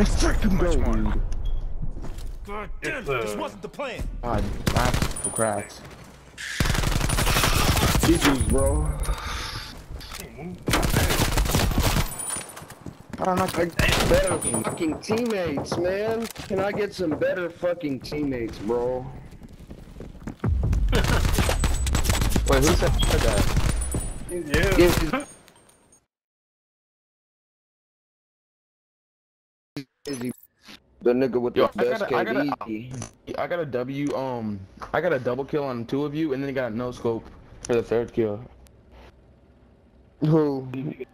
Let's freaking go, dude. God damn, uh, this wasn't the plan. God, that's cracks. GG's, bro. I don't know. I get better fucking teammates, man. Can I get some better fucking teammates, bro? Wait, who said that? Yeah. Give- The nigga with the I best gotta- I gotta- KD. I got a W. Um, I got a double kill on two of you, and then he got a no scope for the third kill. Who? I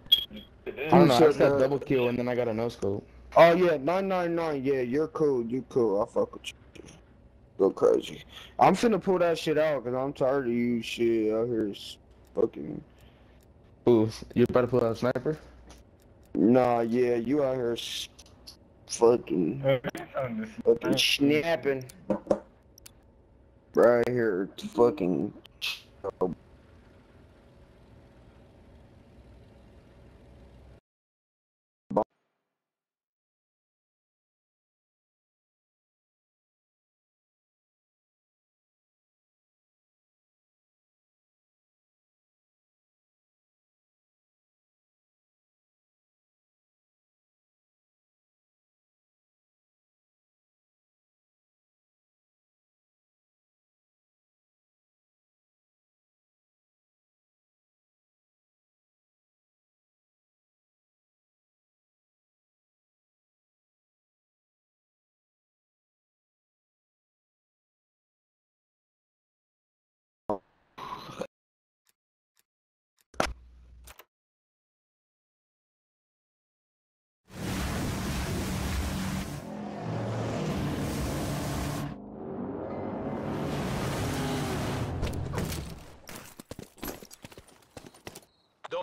don't know. I just got that? double kill, and then I got a no scope. Oh yeah, nine nine nine. Yeah, you're cool. You cool. I fuck with you. Go crazy. I'm finna pull that shit out because I'm tired of you shit out here. Fucking. Ooh, you about to pull out a sniper? Nah, yeah, you out here. Fucking. Fucking snapping. Right here, it's fucking.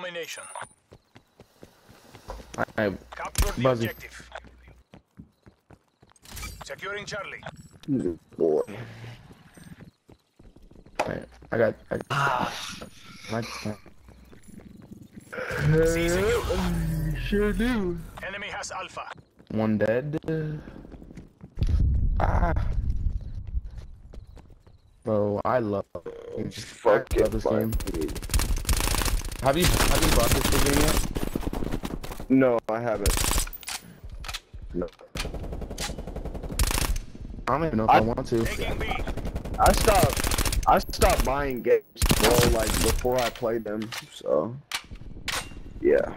Domination. I Capture the Buzzy. objective. Securing Charlie. Boy. I, I got. I, I, Seizing you. Sure do. Enemy has Alpha. one dead. Ah. Bro, I love. Fuck I love this fuck game. it. Have you have you bought this game yet? No, I haven't. No. I don't even know if I, I- want to. I B. I stopped. I stopped buying games, bro. Like before I played them. So, yeah.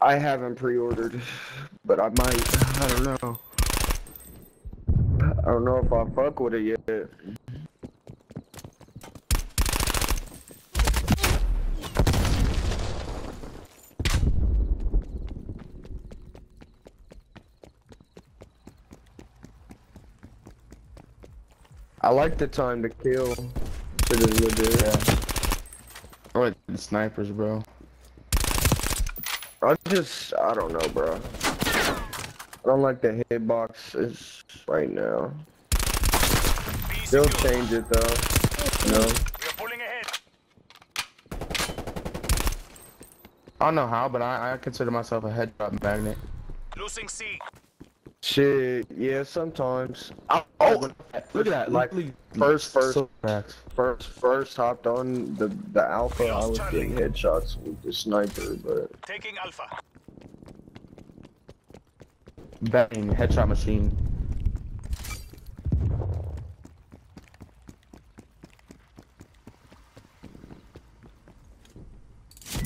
I haven't pre-ordered, but I might. I don't know. I don't know if I fuck with it yet. I like the time to kill. Shit is legit. Yeah. I like the snipers, bro. I just, I don't know, bro. I don't like the hitboxes right now. B They'll change it though. No. We're pulling ahead. I don't know how, but I, I consider myself a headshot magnet. Losing C. Shit, yeah, sometimes. Oh, oh, look at that! Like, Like first- first- so cracked. First, first hopped on the the alpha, I was getting headshots with the sniper, but Taking Alpha. Bang, headshot machine.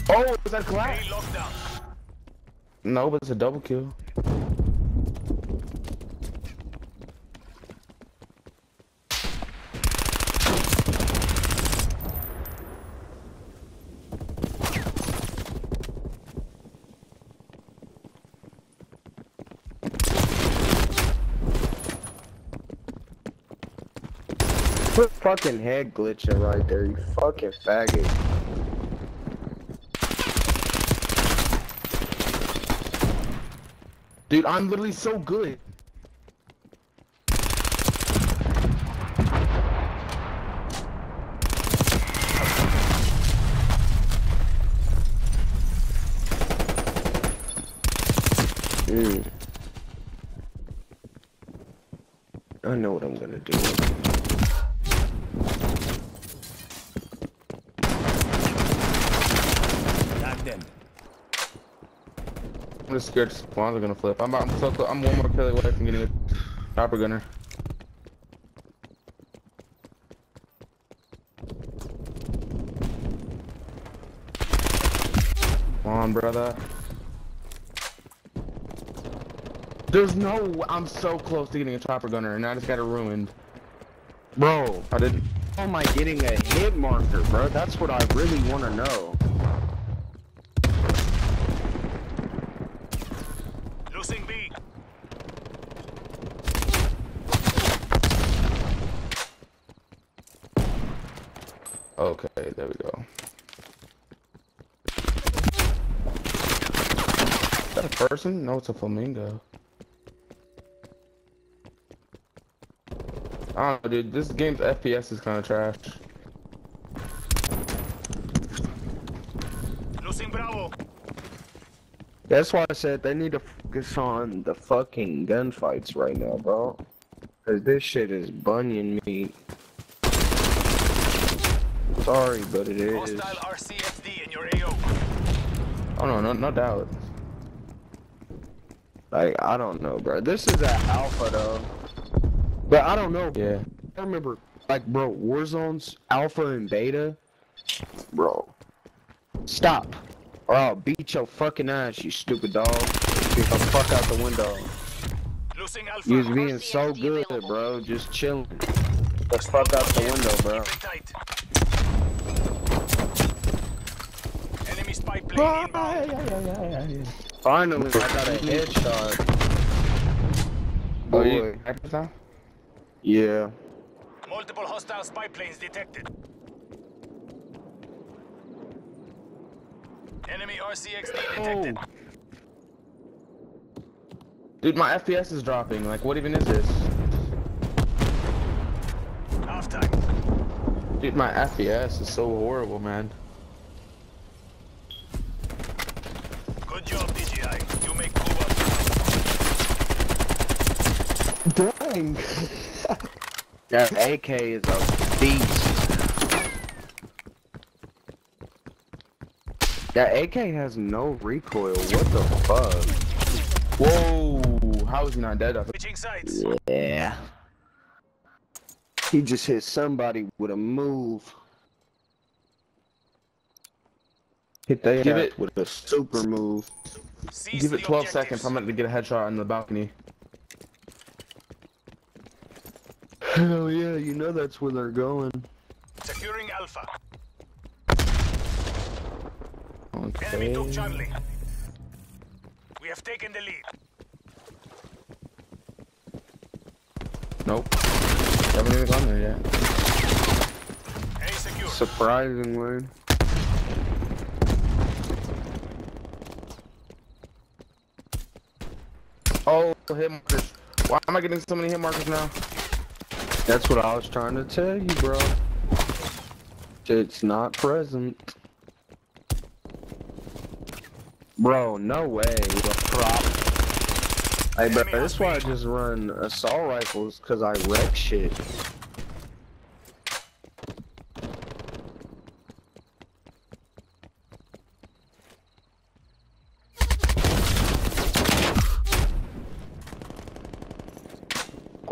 Oh, was that A glass? locked down. No, but it's a double kill. Fucking head glitching right there, you fucking faggot. Dude, I'm literally so good. Mm. I know what I'm gonna do. Tag them. I'm just scared spawns are gonna flip. I'm, I'm so close. I'm one more kill away from getting a chopper gunner. Come on, brother. There's no. I'm so close to getting a chopper gunner, and I just got it ruined. Bro, I didn't. how am I getting a hit marker, bro? That's what I really want to know. Losing B. Okay, there we go. Is that a person? No, it's a flamingo. I don't know, dude. This game's FPS is kind of trash. Losing Bravo. That's why I said they need to focus on the fucking gunfights right now, bro. Cause this shit is bunion meat. Sorry, but it is. Hostile RCXD in your AO. Oh no, no, no doubt. Like, I don't know, bro. This is an alpha, though. But I don't know. Yeah. I remember, like, bro, Warzone's alpha and beta. Bro. Stop. Or I'll beat your fucking ass, you stupid dog. Get the fuck out the window. Losing Alpha. You was being so good, bro. Just chilling. Get the fuck out the window, bro. Keep it tight. Enemy spy plane inbound. Finally, I got a headshot. Oh, Boy. you active? Yeah. Multiple hostile spy planes detected. Enemy RCXD detected. Oh. Dude, my FPS is dropping. Like, what even is this? Half time. Dude, my FPS is so horrible, man. Good job, DGI. You make cool up. Dang. That AK is a beast. That AK has no recoil. What the fuck? Whoa. How is he not dead? I Switching sides. Yeah. He just hit somebody with a move. Hit that Give it- with a super move. Seize Give it 12 objectives. seconds. I'm going to get a headshot on the balcony. Hell yeah, you know that's where they're going. Securing Alpha. Okay. Enemy took Charlie. We have taken the lead. Nope. Haven't even gone there yet. A secure. Surprisingly. Oh, hit markers. Why am I getting so many hit markers now? That's what I was trying to tell you, bro. It's not present. Bro, no way. Prop? Hey, bro, that's why I just run assault rifles, because I wreck shit.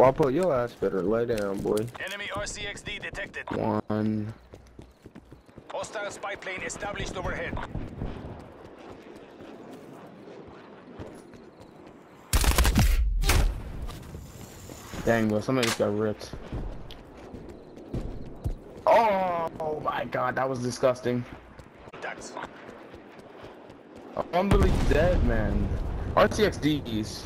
Guapo, your ass better lay down, boy. Enemy RCXD detected. One. Hostile spy plane established overhead. Dang, bro. Somebody just got ripped. Oh my god, that was disgusting. Contacts. I'm literally dead, man. RTXDs.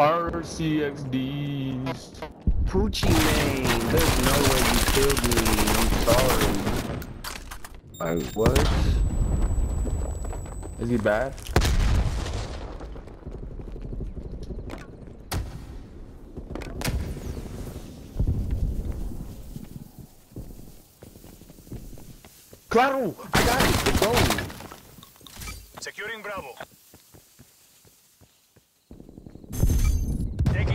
RCXDs. Poochie man, there's no way you killed me. I'm sorry. Like what? Is he bad? Claro! I got it! It's going! Securing Bravo.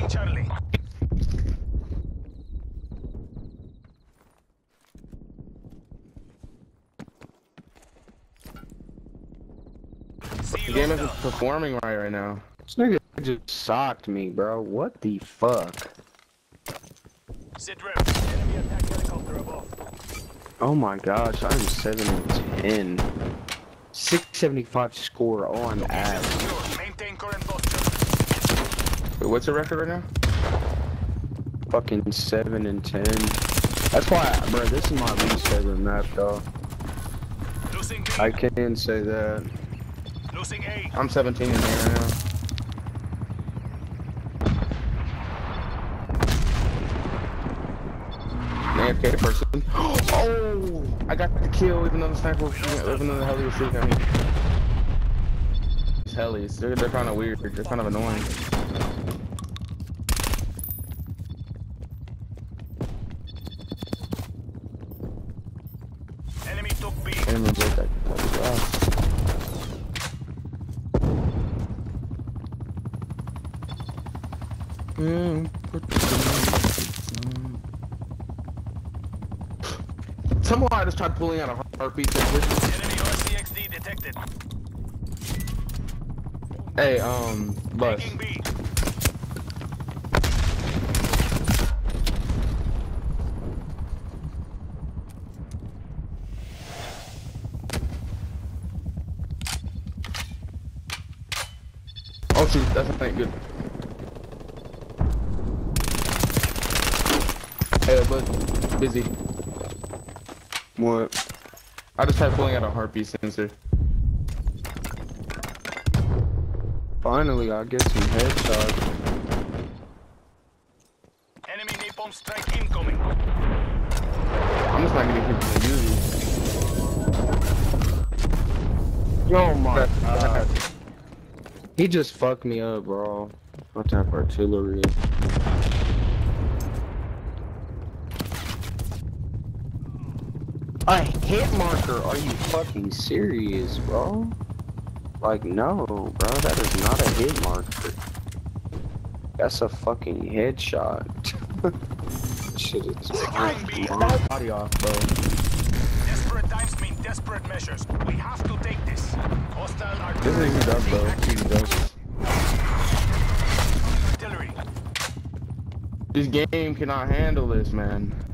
Charlie. See The game isn't performing right right now. This nigga just socked me, bro. What the fuck? Sit rep. Enemy attack helicopter above. Oh my gosh, I'm 7 and 10. 675 score on ass. secure. Maintain current posture. Wait, what's the record right now? Fucking 7 and 10. That's why, bro, this is my least favorite map, though. I can say that. Losing A. I'm 17 in here right now. AFK person. Oh! I got the kill even though the sniper was shooting, even though the heli was shooting at me. These helis, they're, they're kind of weird. They're kind of annoying. Enemy took B. Enemy that. that was fast. Mm, put this in. Somehow I just tried pulling out a heartbeat sensor. Enemy RCXD detected. Hey, um, bus. Oh shoot, that's not good. Hey, bus, busy. What? I just tried pulling out a heartbeat sensor. Finally, I get some headshots. Enemy napalm strike incoming. I'm just not getting people to use these. Oh my god. He just fucked me up, bro. What type of artillery? Hit marker? Are you fucking serious, bro? Like, no, bro, that is not a hit marker. That's a fucking headshot. Shit, it's Securing B. Body off, bro. Desperate times mean desperate measures. We have to take this. Hostile This is artillery. easy dub, bro. active. Easy. Artillery. This game cannot handle this, man.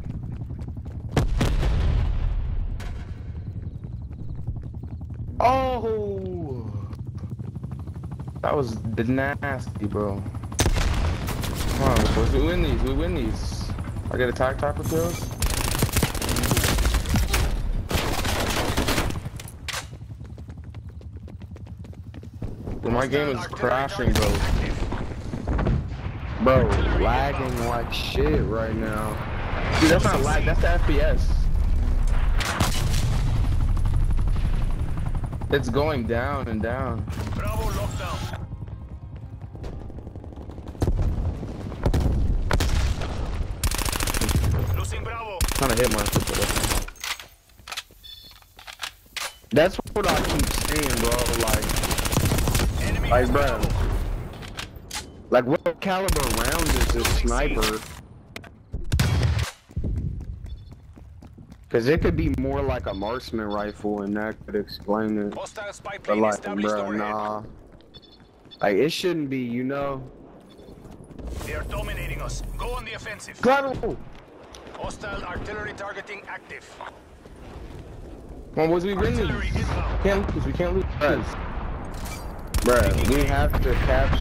Oh! That was nasty, bro. Come on, boys. We win these. We win these. I get attack tackle kills. Bro, my game is crashing, bro. Bro, lagging like shit right now. Dude, that's not lag. That's the FPS. It's going down and down. Bravo lockdown. Losing Bravo. Trying to hit my foot, That's what I keep saying, bro. Like, Enemy like, bro. Like, what caliber round is this sniper? Cause it could be more like a marksman rifle, and that could explain it. Hostile spy But like, bro, nah. Like, it shouldn't be, you know. They are dominating us. Go on the offensive. Come Hostile artillery targeting active. on, boys, we win Artillery Can't lose. We can't lose. Bruh, we have to capture